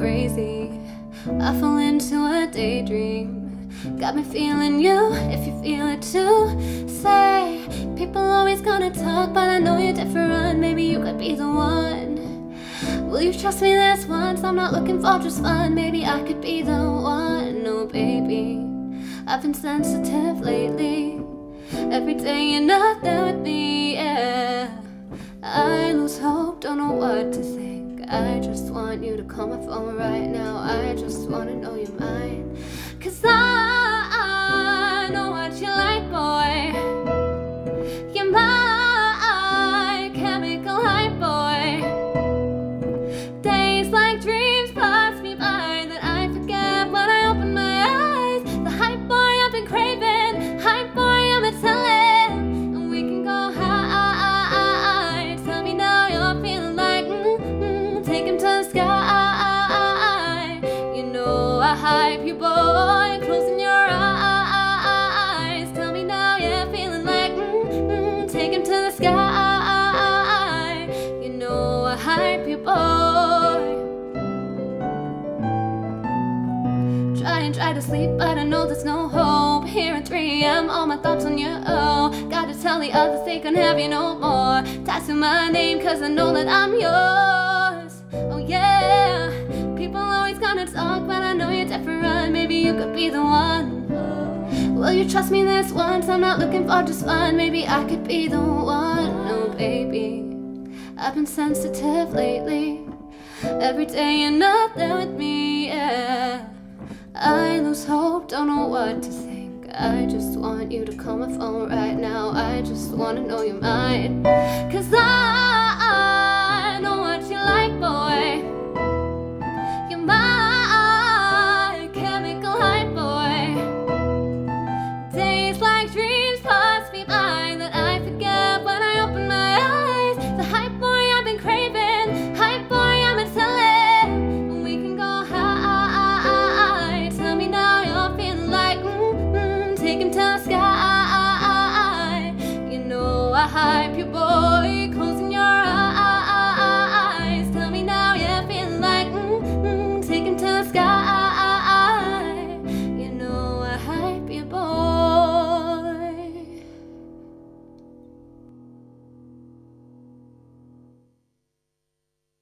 crazy. I fall into a daydream. Got me feeling you, if you feel it too. Say, people always gonna talk, but I know you're different. Maybe you could be the one. Will you trust me this once? I'm not looking for just fun. Maybe I could be the one. No, baby, I've been sensitive lately. Every day you're not there don't know what to think. I just want you to call my phone right now. I just wanna know you're mine. Cause I, you, boy, closing your eyes. Tell me now you're feeling like, mm-hmm. take him to the sky. You know I hype you, boy. Try and try to sleep, but I know there's no hope. Here at 3 a.m., all my thoughts on you. Oh, gotta tell the others they can have you no more. Tattoo my name, cause I know that I'm yours. Oh, yeah. People always gonna talk, but I. You could be the one. Will you trust me this once? I'm not looking for just fun. Maybe I could be the one. No, baby. I've been sensitive lately. Every day you're not there with me, yeah. I lose hope, don't know what to think. I just want you to call my phone right now. I just wanna know you're mine. Cause I, take him to the sky. You know I hype you, boy.